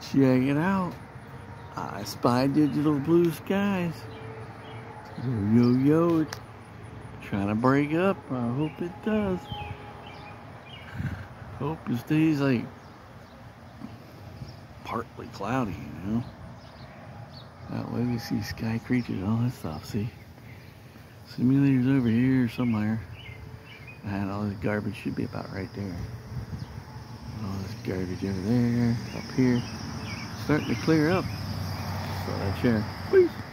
Check it out. I spy digital blue skies. Yo, yo, yo. It's trying to break up. I hope it does. Hope it stays like partly cloudy, you know. That way we see sky creatures, all that stuff, see? Simulators over here somewhere. And all this garbage should be about right there. Garbage over there, up here. Starting to clear up. So that share. Peace.